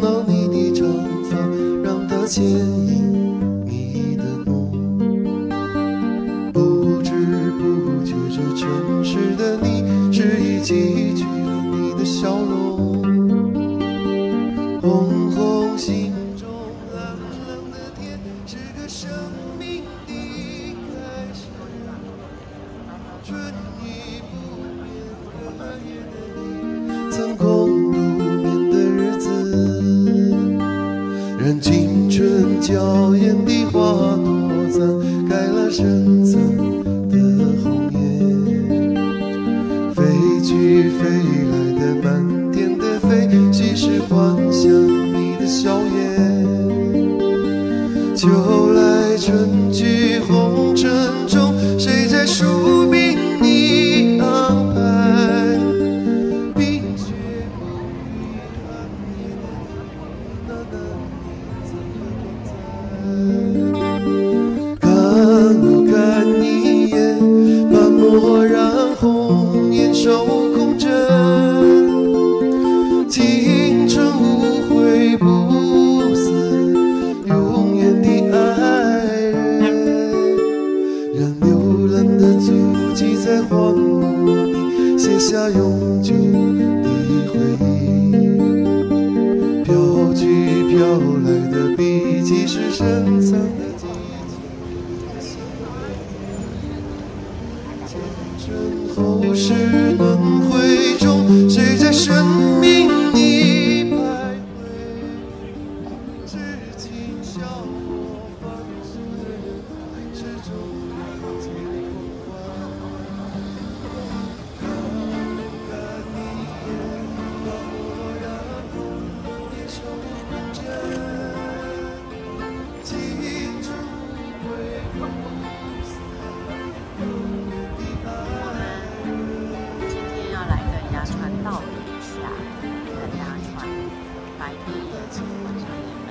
到你的长发让它牵引你的梦不知不觉这城市的你史已记取了你的笑容。红红心中蓝蓝的天是个生命的开始。春雨不眠隔夜的你曾空娇艳的花朵绽开了深藏的红叶，飞去飞来的满天的飞，细是幻想你的笑颜。秋来春去红尘中，谁在数看我看一眼，把蓦然红颜守空枕。青春无悔不死，永远的爱人。让流浪的足迹在荒漠里写下永久的笔迹是深藏的激情。前尘后世轮回道别一下，跟鸭川白天夜景晚上也美。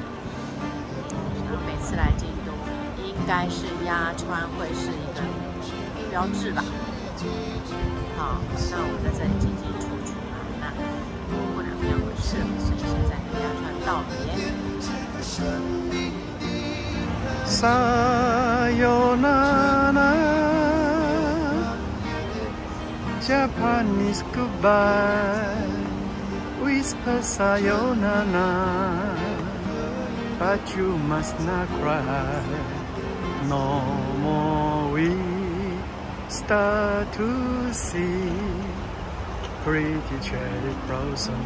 然后每次来京都，应该是鸭川会是一个标志吧。好，那我们在这里进进出出啊，那过两天回去了，所以现在跟鸭川道别。嗯 Japanese goodbye. Whisper sayonara, but you must not cry. No more we start to see pretty cherry blossom